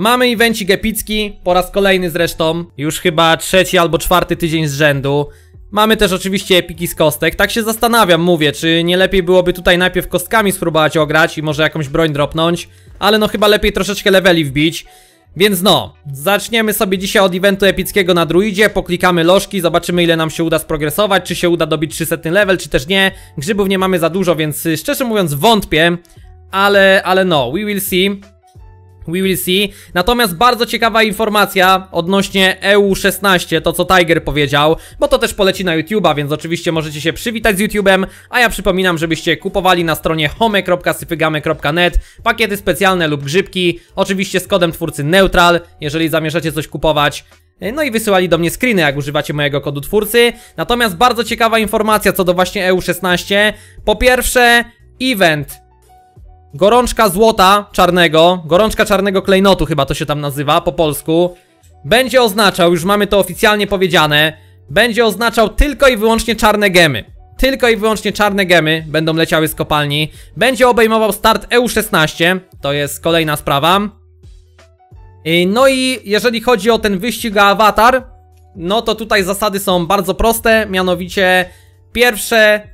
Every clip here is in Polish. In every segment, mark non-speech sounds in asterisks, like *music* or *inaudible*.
Mamy evencik epicki, po raz kolejny zresztą, już chyba trzeci albo czwarty tydzień z rzędu. Mamy też oczywiście epiki z kostek, tak się zastanawiam, mówię, czy nie lepiej byłoby tutaj najpierw kostkami spróbować ograć i może jakąś broń dropnąć, ale no chyba lepiej troszeczkę leveli wbić. Więc no, zaczniemy sobie dzisiaj od eventu epickiego na druidzie, poklikamy lożki, zobaczymy ile nam się uda sprogresować, czy się uda dobić 300 level, czy też nie. Grzybów nie mamy za dużo, więc szczerze mówiąc wątpię, ale, ale no, we will see. We will see. Natomiast bardzo ciekawa informacja odnośnie EU16, to co Tiger powiedział, bo to też poleci na YouTube'a, więc oczywiście możecie się przywitać z YouTube'em, a ja przypominam, żebyście kupowali na stronie home.syfygamy.net pakiety specjalne lub grzybki, oczywiście z kodem twórcy Neutral, jeżeli zamierzacie coś kupować. No i wysyłali do mnie screeny, jak używacie mojego kodu twórcy. Natomiast bardzo ciekawa informacja co do właśnie EU16. Po pierwsze, event Gorączka złota czarnego, gorączka czarnego klejnotu chyba to się tam nazywa po polsku Będzie oznaczał, już mamy to oficjalnie powiedziane Będzie oznaczał tylko i wyłącznie czarne gemy. Tylko i wyłącznie czarne gemy będą leciały z kopalni. Będzie obejmował start EU16, to jest kolejna sprawa. No i jeżeli chodzi o ten wyścig awatar No to tutaj zasady są bardzo proste, mianowicie Pierwsze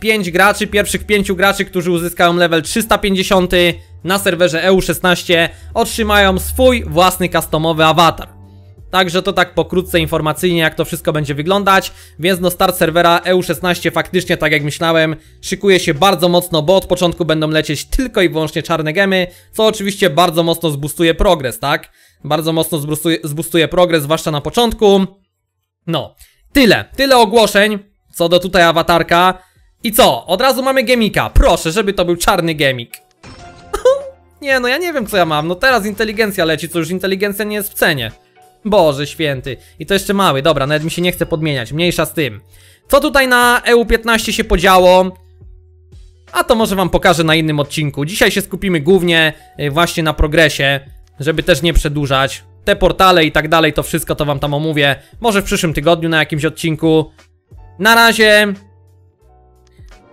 5 graczy, pierwszych 5 graczy, którzy uzyskają level 350 na serwerze EU16 otrzymają swój własny customowy awatar. Także to tak pokrótce informacyjnie jak to wszystko będzie wyglądać, więc no start serwera EU16 faktycznie tak jak myślałem szykuje się bardzo mocno, bo od początku będą lecieć tylko i wyłącznie czarne gemy, co oczywiście bardzo mocno zbustuje progres, tak? Bardzo mocno zbustuje, zbustuje progres, zwłaszcza na początku. No, tyle, tyle ogłoszeń co do tutaj awatarka. I co? Od razu mamy gemika. Proszę, żeby to był czarny gemik. *laughs* nie, no ja nie wiem co ja mam. No teraz inteligencja leci, co już inteligencja nie jest w cenie. Boże święty. I to jeszcze mały. Dobra, nawet mi się nie chce podmieniać. Mniejsza z tym. Co tutaj na EU15 się podziało? A to może wam pokażę na innym odcinku. Dzisiaj się skupimy głównie y, właśnie na progresie, żeby też nie przedłużać. Te portale i tak dalej, to wszystko to wam tam omówię. Może w przyszłym tygodniu na jakimś odcinku. Na razie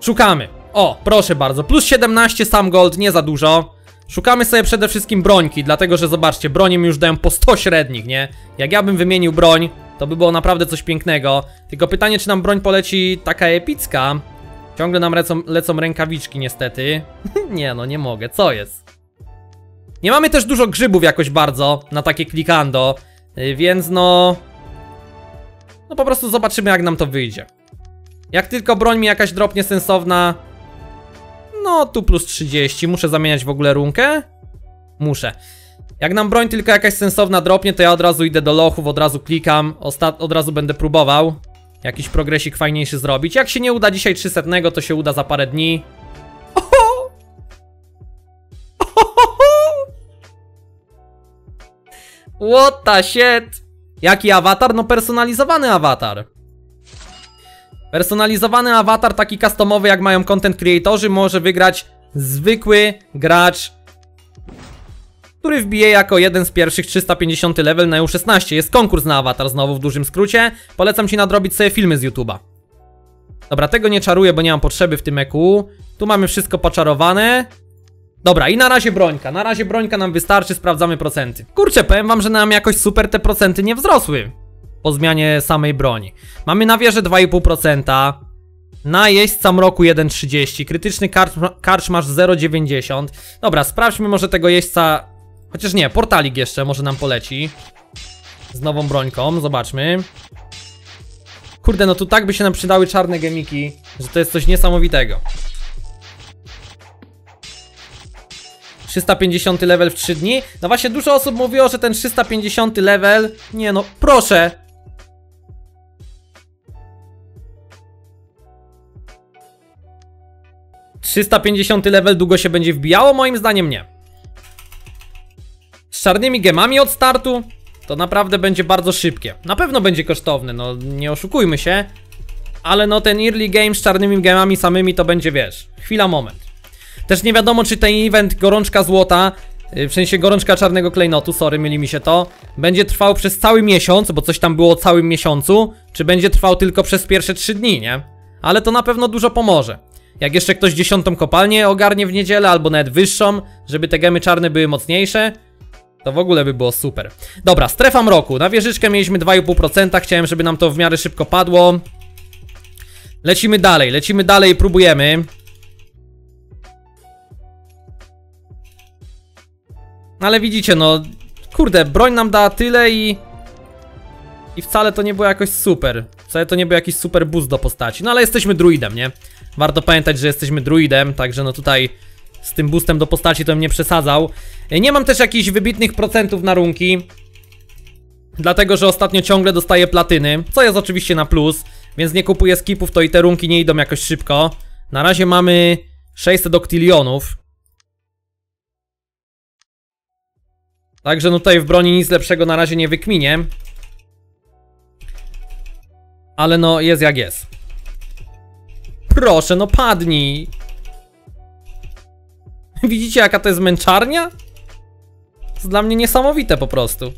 Szukamy. O, proszę bardzo. Plus 17 sam gold, nie za dużo. Szukamy sobie przede wszystkim brońki, dlatego że zobaczcie, bronie mi już dają po 100 średnich, nie? Jak ja bym wymienił broń, to by było naprawdę coś pięknego. Tylko pytanie, czy nam broń poleci taka epicka? Ciągle nam lecą, lecą rękawiczki niestety. *laughs* nie no, nie mogę, co jest? Nie mamy też dużo grzybów jakoś bardzo na takie klikando, y, więc no... No po prostu zobaczymy jak nam to wyjdzie. Jak tylko broń mi jakaś dropnie sensowna No tu plus 30 Muszę zamieniać w ogóle runkę? Muszę. Jak nam broń tylko jakaś sensowna dropnie To ja od razu idę do lochów, od razu klikam Od razu będę próbował Jakiś progresik fajniejszy zrobić. Jak się nie uda dzisiaj 300 to się uda za parę dni. Oho! What the shit? Jaki awatar? No personalizowany awatar Personalizowany awatar, taki customowy jak mają content creatorzy, może wygrać zwykły gracz, który wbije jako jeden z pierwszych 350 level na EU16. Jest konkurs na awatar znowu w dużym skrócie. Polecam Ci nadrobić sobie filmy z YouTube'a. Dobra, tego nie czaruję, bo nie mam potrzeby w tym EQ. Tu mamy wszystko poczarowane. Dobra, i na razie brońka. Na razie brońka nam wystarczy, sprawdzamy procenty. Kurczę, powiem wam, że nam jakoś super te procenty nie wzrosły po zmianie samej broni. Mamy na wieży 2,5%, na jeźdźca mroku 1,30, krytyczny karcz masz 0,90. Dobra, sprawdźmy może tego jeźdźca, chociaż nie, portalik jeszcze może nam poleci. Z nową brońką, zobaczmy. Kurde, no tu tak by się nam przydały czarne gemiki, że to jest coś niesamowitego. 350 level w 3 dni. No właśnie dużo osób mówiło, że ten 350 level, nie no, proszę, 350 level długo się będzie wbijało? Moim zdaniem nie. Z czarnymi gemami od startu to naprawdę będzie bardzo szybkie. Na pewno będzie kosztowne, no nie oszukujmy się. Ale no ten early game z czarnymi gemami samymi to będzie, wiesz, chwila, moment. Też nie wiadomo, czy ten event Gorączka Złota, y, w sensie Gorączka Czarnego Klejnotu, sorry, myli mi się to, będzie trwał przez cały miesiąc, bo coś tam było o całym miesiącu, czy będzie trwał tylko przez pierwsze 3 dni, nie? Ale to na pewno dużo pomoże. Jak jeszcze ktoś dziesiątą kopalnię ogarnie w niedzielę, albo nawet wyższą, żeby te gemy czarne były mocniejsze, To w ogóle by było super. Dobra, strefa mroku. Na wieżyczkę mieliśmy 2,5%. Chciałem, żeby nam to w miarę szybko padło. Lecimy dalej, lecimy dalej próbujemy. Ale widzicie, no... Kurde, broń nam dała tyle i... I wcale to nie było jakoś super. Wcale to nie był jakiś super boost do postaci. No ale jesteśmy druidem, nie? Warto pamiętać, że jesteśmy druidem, także no tutaj z tym boostem do postaci to bym nie przesadzał. Nie mam też jakichś wybitnych procentów na runki. Dlatego, że ostatnio ciągle dostaję platyny, co jest oczywiście na plus, więc nie kupuję skipów, to i te runki nie idą jakoś szybko. Na razie mamy 600 oktylionów. Także no tutaj w broni nic lepszego na razie nie wykminię. Ale no, jest jak jest. Proszę, no padnij. *laughs* Widzicie jaka to jest męczarnia? To jest dla mnie niesamowite po prostu.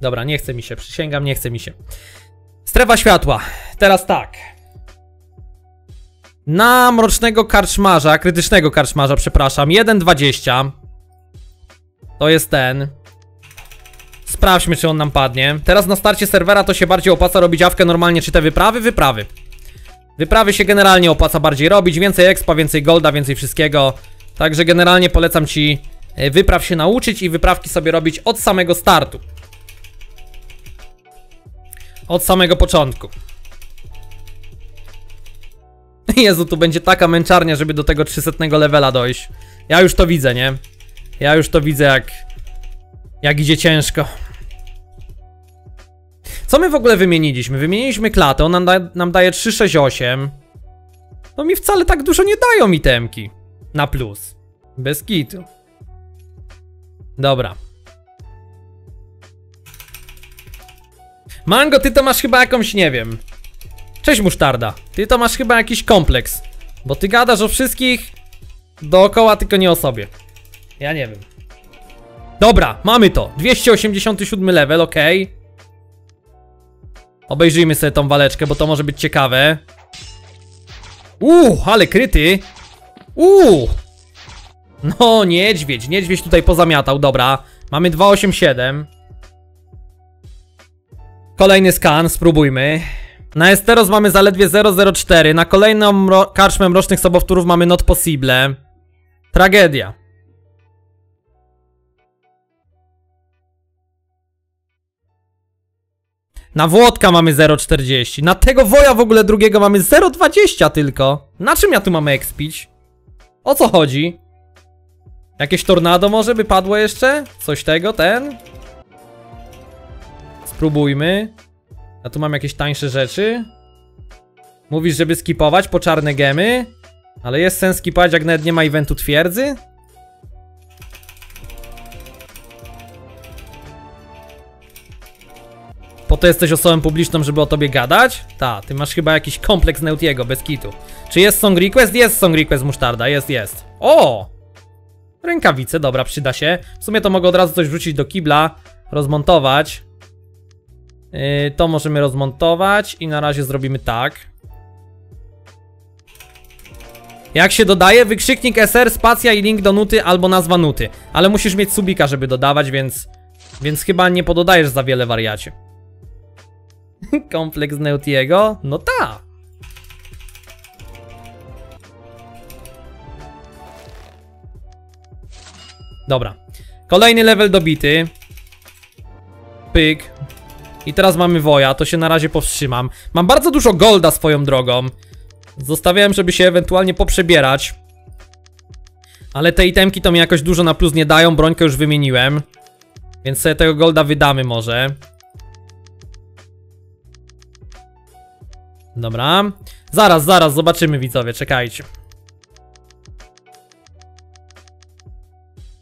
Dobra, nie chce mi się, przysięgam, nie chce mi się. Strefa światła. Teraz tak. Na mrocznego karczmarza, krytycznego karczmarza, przepraszam, 1,20. To jest ten. Sprawdźmy, czy on nam padnie. Teraz na starcie serwera to się bardziej opłaca robić awkę normalnie, czy te wyprawy? Wyprawy. Wyprawy się generalnie opłaca bardziej robić. Więcej expa, więcej golda, więcej wszystkiego. Także generalnie polecam ci e, wypraw się nauczyć i wyprawki sobie robić od samego startu. Od samego początku. *laughs* Jezu, tu będzie taka męczarnia, żeby do tego 300 levela dojść. Ja już to widzę, nie? Ja już to widzę, jak... Jak idzie ciężko. Co my w ogóle wymieniliśmy? Wymieniliśmy klatę, ona nam, da, nam daje 368. No mi wcale tak dużo nie dają itemki. Na plus. Bez kitu. Dobra. Mango, ty to masz chyba jakąś, nie wiem. Cześć musztarda. Ty to masz chyba jakiś kompleks. Bo ty gadasz o wszystkich dookoła, tylko nie o sobie. Ja nie wiem. Dobra, mamy to. 287 level, ok. Obejrzyjmy sobie tą waleczkę, bo to może być ciekawe. Uuu, ale kryty. Uuu. No, niedźwiedź, niedźwiedź tutaj pozamiatał, dobra. Mamy 287. Kolejny skan, spróbujmy. Na Esteros mamy zaledwie 004, na kolejną karczmę mrocznych sobowtórów mamy not possible. Tragedia. Na Włodka mamy 0,40. Na tego woja w ogóle drugiego mamy 0,20 tylko. Na czym ja tu mam expić? O co chodzi? Jakieś tornado może by padło jeszcze? Coś tego, ten? Spróbujmy. A tu mam jakieś tańsze rzeczy. Mówisz, żeby skipować po czarne gemy? Ale jest sens skipować, jak nawet nie ma eventu twierdzy? Po to jesteś osobą publiczną, żeby o tobie gadać? Ta, ty masz chyba jakiś kompleks Neutiego, bez kitu. Czy jest song request? Jest song request musztarda, jest, jest. O! Rękawice, dobra, przyda się. W sumie to mogę od razu coś wrzucić do kibla, rozmontować. Yy, to możemy rozmontować i na razie zrobimy tak. Jak się dodaje? Wykrzyknik SR, spacja i link do nuty albo nazwa nuty. Ale musisz mieć subika, żeby dodawać, więc... Więc chyba nie pododajesz za wiele wariacie. *laughs* Kompleks Neutiego? No ta. Dobra. Kolejny level dobity. Pyk. I teraz mamy woja, to się na razie powstrzymam. Mam bardzo dużo golda swoją drogą. Zostawiałem, żeby się ewentualnie poprzebierać. Ale te itemki to mi jakoś dużo na plus nie dają, brońkę już wymieniłem. Więc sobie tego golda wydamy może. Dobra. Zaraz, zaraz, zobaczymy widzowie, czekajcie.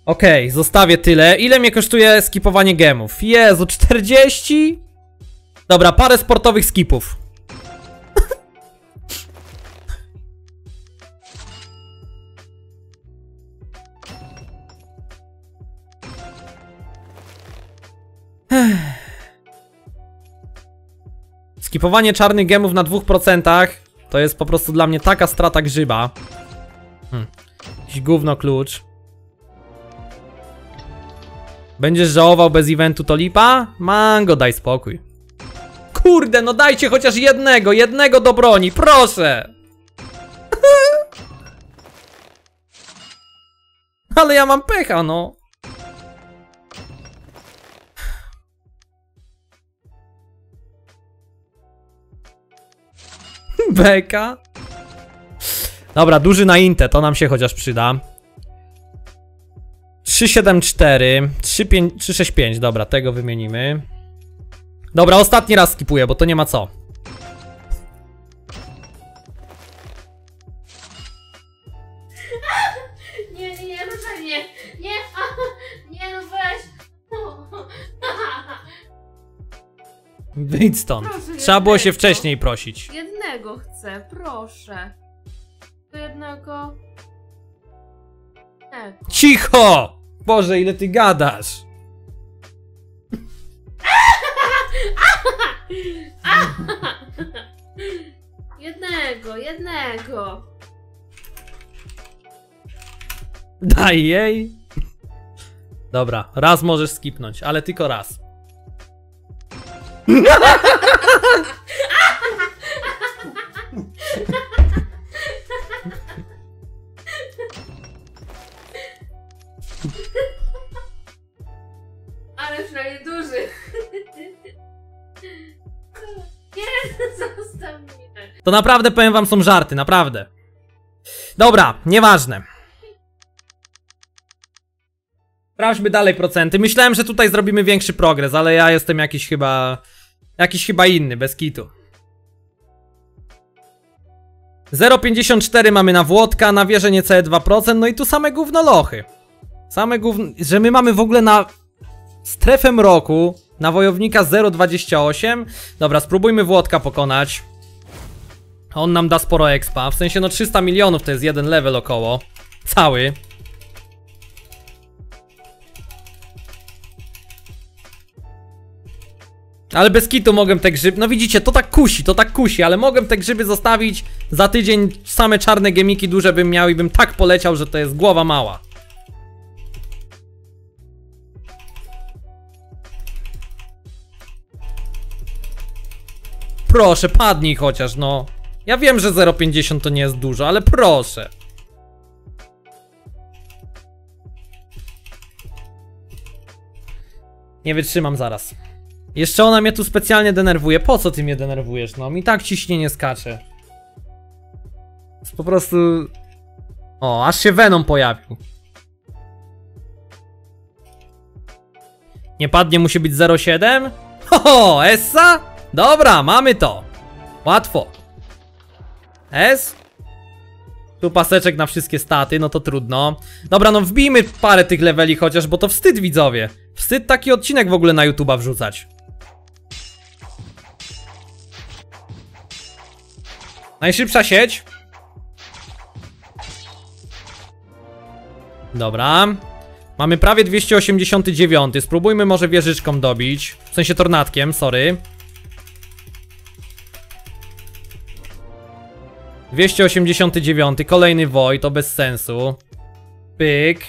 Okej, okay, zostawię tyle. Ile mnie kosztuje skipowanie gemów? Jezu, 40? Dobra, parę sportowych skipów. Skipowanie czarnych gemów na 2% to jest po prostu dla mnie taka strata grzyba. Hm. Jakiś gówno klucz. Będziesz żałował bez eventu to lipa? Mango, daj spokój. Kurde, no dajcie chociaż jednego, jednego do broni, proszę! *laughs* Ale ja mam pecha, no. *laughs* Beka. Dobra, duży na Inte, to nam się chociaż przyda. 374, 35, 365, dobra, tego wymienimy. Dobra, ostatni raz skipuję, bo to nie ma co. *laughs* Nie, nie, nie, mnie! Nie! *laughs* Nie, no weź! Wyjdź stąd. Proszę, Trzeba było się jednego. wcześniej prosić. Jednego chcę, proszę. To jednego... Nie. Cicho! Boże, ile ty gadasz? *laughs* Jednego, jednego. Daj jej. Dobra, raz możesz skipnąć, ale tylko raz. *laughs* To naprawdę powiem wam są żarty, naprawdę. Dobra, nieważne. Sprawdźmy dalej procenty. Myślałem, że tutaj zrobimy większy progres, ale ja jestem jakiś chyba... Jakiś chyba inny, bez kitu. 0,54 mamy na Włodka, na wieżę niecałe 2%, no i tu same gówno lochy. Same gówno... Że my mamy w ogóle na strefę mroku, na wojownika 0,28. Dobra, spróbujmy Włodka pokonać. On nam da sporo expa, w sensie no 300 milionów to jest jeden level około. Cały. Ale bez kitu mogłem te grzyby, no widzicie, to tak kusi, to tak kusi, ale mogłem te grzyby zostawić za tydzień same czarne gemiki duże bym miał i bym tak poleciał, że to jest głowa mała. Proszę, padnij chociaż, no. Ja wiem, że 0,50 to nie jest dużo, ale proszę. Nie wytrzymam zaraz. Jeszcze ona mnie tu specjalnie denerwuje. Po co ty mnie denerwujesz? No, mi tak ciśnienie skacze. Jest po prostu... O, aż się Venom pojawił. Nie padnie, musi być 0,7? Ho, Essa? Dobra, mamy to. Łatwo. S? Tu paseczek na wszystkie staty, no to trudno. Dobra, no wbijmy parę tych leveli chociaż, bo to wstyd widzowie. Wstyd taki odcinek w ogóle na YouTube'a wrzucać. Najszybsza sieć. Dobra. Mamy prawie 289. Spróbujmy może wieżyczką dobić. W sensie tornadkiem, sorry. 289, kolejny woj, to bez sensu. Pyk.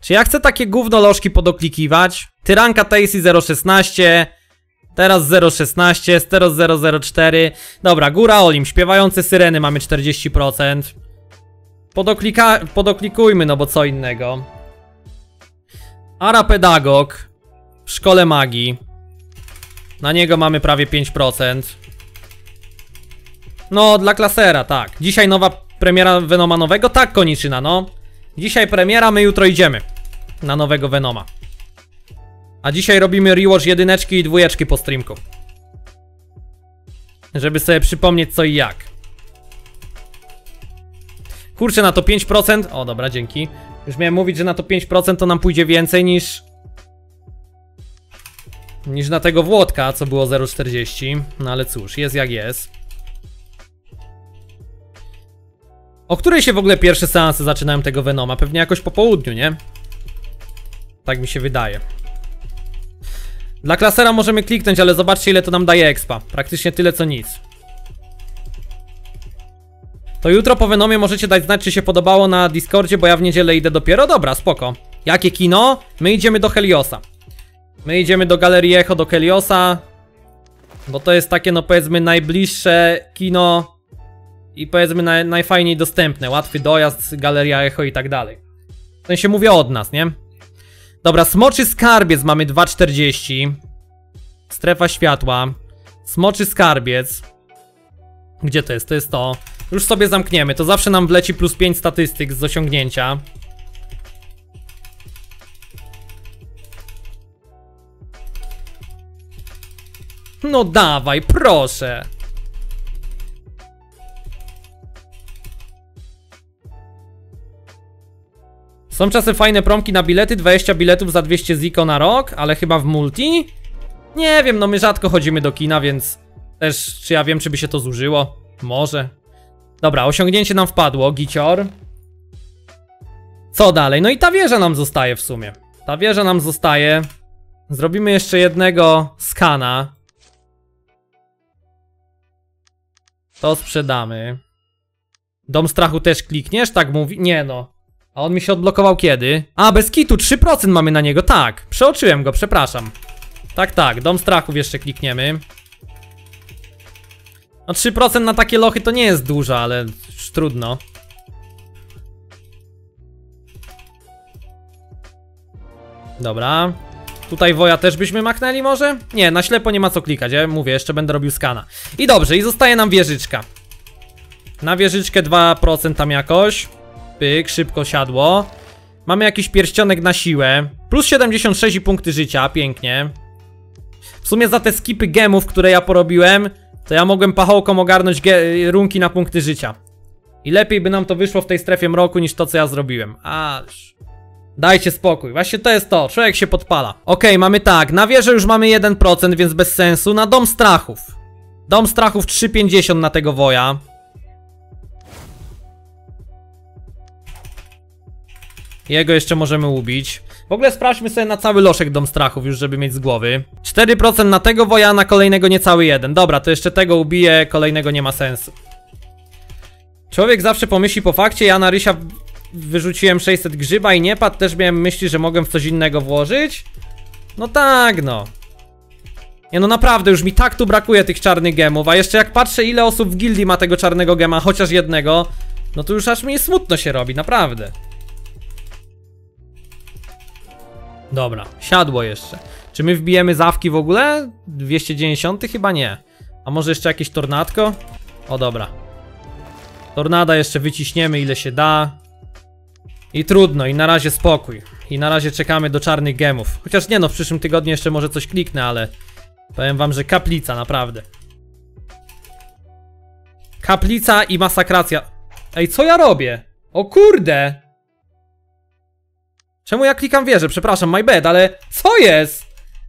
Czy ja chcę takie gówno lożki podoklikiwać? Tyranka Tacy 016, teraz 016, Steros 004. Dobra, Góra Olim, śpiewające syreny mamy 40%. Podoklika podoklikujmy, no bo co innego. Ara Pedagog w szkole magii. Na niego mamy prawie 5%. No, dla klasera, tak. Dzisiaj nowa premiera Venoma nowego? Tak, Koniczyna, no. Dzisiaj premiera, my jutro idziemy na nowego Venoma. A dzisiaj robimy rewatch jedyneczki i dwójeczki po streamku. Żeby sobie przypomnieć co i jak. Kurczę, na to 5%. O, dobra, dzięki. Już miałem mówić, że na to 5% to nam pójdzie więcej niż. niż na tego Włodka, co było 0,40. No ale cóż, jest jak jest. O której się w ogóle pierwsze seanse zaczynają tego Venoma? Pewnie jakoś po południu, nie? Tak mi się wydaje. Dla klasera możemy kliknąć, ale zobaczcie ile to nam daje expa. Praktycznie tyle co nic. To jutro po Venomie możecie dać znać, czy się podobało na Discordzie, bo ja w niedzielę idę dopiero. Dobra, spoko. Jakie kino? My idziemy do Heliosa. My idziemy do Galerii Echo, do Heliosa. Bo to jest takie, no powiedzmy, najbliższe kino i powiedzmy naj, najfajniej dostępne. Łatwy dojazd, Galeria Echo i tak dalej. W sensie mówię od nas, nie? Dobra, Smoczy Skarbiec mamy 2,40. Strefa światła. Smoczy Skarbiec. Gdzie to jest? To jest to. Już sobie zamkniemy. To zawsze nam wleci plus 5 statystyk z osiągnięcia. No dawaj, proszę. Są czasem fajne promki na bilety, 20 biletów za 200 ziko na rok, ale chyba w multi? Nie wiem, no my rzadko chodzimy do kina, więc też czy ja wiem, czy by się to zużyło? Może. Dobra, osiągnięcie nam wpadło, gicior. Co dalej? No i ta wieża nam zostaje w sumie. Ta wieża nam zostaje. Zrobimy jeszcze jednego skana. To sprzedamy. Dom strachu też klikniesz? Tak mówi? Nie no. A on mi się odblokował kiedy? A, bez kitu, 3% mamy na niego, tak. Przeoczyłem go, przepraszam. Tak, tak, dom strachów jeszcze klikniemy. No 3% na takie lochy to nie jest dużo, ale już trudno. Dobra. Tutaj woja też byśmy machnęli może? Nie, na ślepo nie ma co klikać, ja mówię, jeszcze będę robił skana. I dobrze, i zostaje nam wieżyczka. Na wieżyczkę 2% tam jakoś. Pyk, szybko siadło. Mamy jakiś pierścionek na siłę. Plus 76 i punkty życia, pięknie. W sumie za te skipy gemów, które ja porobiłem, to ja mogłem pachołkom ogarnąć runki na punkty życia. I lepiej by nam to wyszło w tej strefie mroku niż to, co ja zrobiłem. Ależ... Dajcie spokój, właśnie to jest to, człowiek się podpala. Okej, okay, mamy tak, na wieżę już mamy 1%, więc bez sensu. Na dom strachów. Dom strachów 3,50 na tego woja. Jego jeszcze możemy ubić. W ogóle sprawdźmy sobie na cały loszek Dom Strachów już, żeby mieć z głowy. 4% na tego woja, na kolejnego niecały jeden. Dobra, to jeszcze tego ubiję, kolejnego nie ma sensu. Człowiek zawsze pomyśli po fakcie, ja na Rysia wyrzuciłem 600 grzyba i nie padł, też miałem myśli, że mogłem w coś innego włożyć. No tak, no. Nie no naprawdę, już mi tak tu brakuje tych czarnych gemów, a jeszcze jak patrzę ile osób w gildii ma tego czarnego gema, chociaż jednego, no to już aż mi smutno się robi, naprawdę. Dobra, siadło jeszcze. Czy my wbijemy zawki w ogóle? 290? Chyba nie. A może jeszcze jakieś tornadko? O dobra. Tornada jeszcze wyciśniemy ile się da. I trudno, i na razie spokój. I na razie czekamy do czarnych gemów. Chociaż nie no, w przyszłym tygodniu jeszcze może coś kliknę, ale... Powiem wam, że kaplica, naprawdę. Kaplica i masakracja. Ej, co ja robię? O kurde! Czemu ja klikam wieżę? Przepraszam, my bad, ale co jest?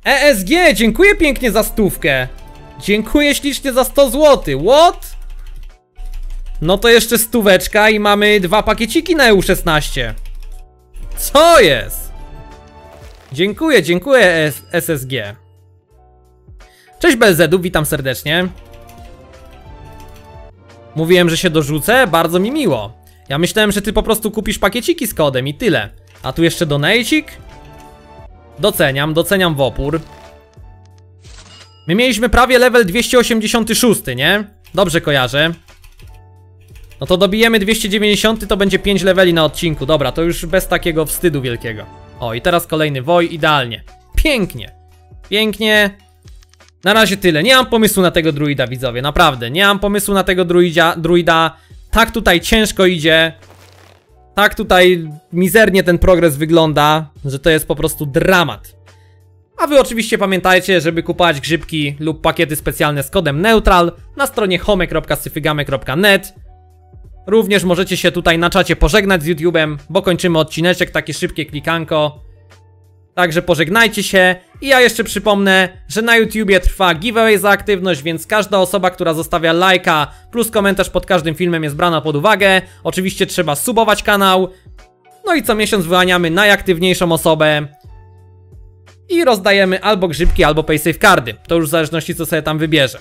ESG, dziękuję pięknie za stówkę. Dziękuję ślicznie za 100 zł. What? No to jeszcze stóweczka i mamy dwa pakieciki na EU16. Co jest? Dziękuję, dziękuję SSG. Cześć Belzedu, witam serdecznie. Mówiłem, że się dorzucę? Bardzo mi miło. Ja myślałem, że ty po prostu kupisz pakieciki z kodem i tyle. A tu jeszcze donajcik? Doceniam, doceniam w opór. My mieliśmy prawie level 286, nie? Dobrze kojarzę. No to dobijemy 290, to będzie 5 leveli na odcinku. Dobra, to już bez takiego wstydu wielkiego. O, i teraz kolejny woj, idealnie. Pięknie. Pięknie. Na razie tyle. Nie mam pomysłu na tego druida, widzowie, naprawdę. Nie mam pomysłu na tego druidia, druida. Tak tutaj ciężko idzie tak tutaj mizernie ten progres wygląda, że to jest po prostu dramat. A wy oczywiście pamiętajcie, żeby kupować grzybki lub pakiety specjalne z kodem neutral na stronie home.syfygame.net Również możecie się tutaj na czacie pożegnać z YouTube'em, bo kończymy odcineczek, takie szybkie klikanko. Także pożegnajcie się i ja jeszcze przypomnę, że na YouTubie trwa giveaway za aktywność, więc każda osoba, która zostawia lajka plus komentarz pod każdym filmem jest brana pod uwagę. Oczywiście trzeba subować kanał. No i co miesiąc wyłaniamy najaktywniejszą osobę i rozdajemy albo grzybki, albo paysafe cardy. To już w zależności co sobie tam wybierze.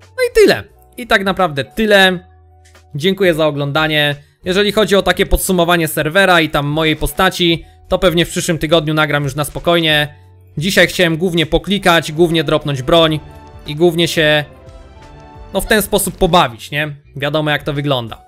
No i tyle. I tak naprawdę tyle. Dziękuję za oglądanie. Jeżeli chodzi o takie podsumowanie serwera i tam mojej postaci, to pewnie w przyszłym tygodniu nagram już na spokojnie. Dzisiaj chciałem głównie poklikać, głównie dropnąć broń i głównie się no w ten sposób pobawić, nie? Wiadomo jak to wygląda.